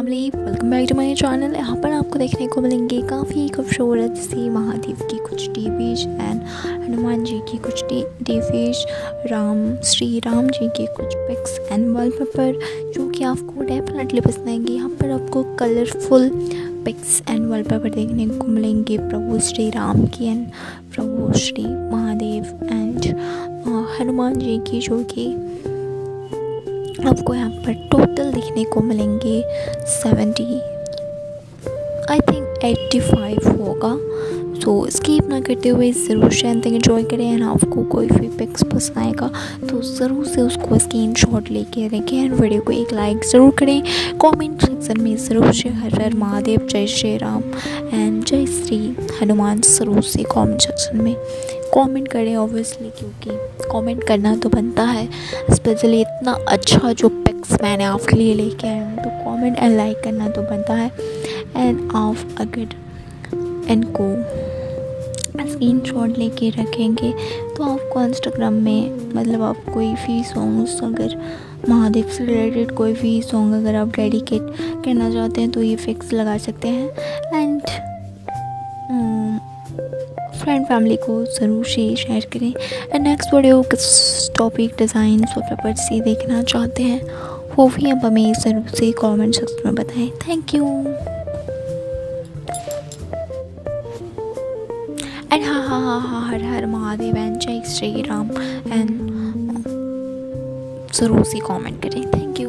Family welcome back to my channel यहाँ पर आपको देखने को मिलेंगे काफ़ी खूबसूरत सी महादेव की कुछ टीवीज एंड हनुमान जी की कुछ टीवीज राम, श्री राम जी के कुछ पिक्स एंड वॉलपेपर जो कि आपको डेफिनेटली पसंद आएँगे। यहाँ पर आपको कलरफुल पिक्स एंड वॉलपेपर देखने को मिलेंगे। प्रभु श्री राम की एंड प्रभु श्री महादेव एंड हनुमान जी की, जो कि आपको यहाँ पर टोटल देखने को मिलेंगे seventy I think eighty five होगा. सो स्कीप ना करते हुए ज़रूर शेयर इन्जॉय करें एंड आपको कोई भी पिक्स पसंद आएगा तो ज़रूर से उसको स्क्रीन शॉट लेके रखें एंड वीडियो को एक लाइक ज़रूर करें. कमेंट सेक्शन में ज़रूर से हर हर महादेव, जय श्री राम एंड जय श्री हनुमान ज़रूर से कमेंट सेक्शन में. कमेंट करें ऑब्वियसली क्योंकि कमेंट करना तो बनता है। स्पेशली इतना अच्छा जो पिक्स मैंने आपके लिए लेके आया हूँ तो कमेंट एंड लाइक करना तो बनता है। एंड आप अगर इनको स्क्रीन शॉट लेके रखेंगे तो आपको इंस्टाग्राम में मतलब आप कोई भी सॉन्ग्स अगर महादेव से रिलेटेड कोई भी सॉन्ग अगर आप डेडिकेट करना चाहते हैं तो ये फिक्स लगा सकते हैं। एंड फ्रेंड फैमिली को ज़रूर से शेयर करें। एंड नेक्स्ट वीडियो किस टॉपिक डिज़ाइन और पेपर से देखना चाहते हैं, वो भी अब हमें ज़रूर से कमेंट सेक्शन में बताएँ। थैंक यू एंड हाँ हाँ हाँ हाँ हर हर महादेव एंड जय श्री राम। एंड ज़रूर से कमेंट करें। Thank you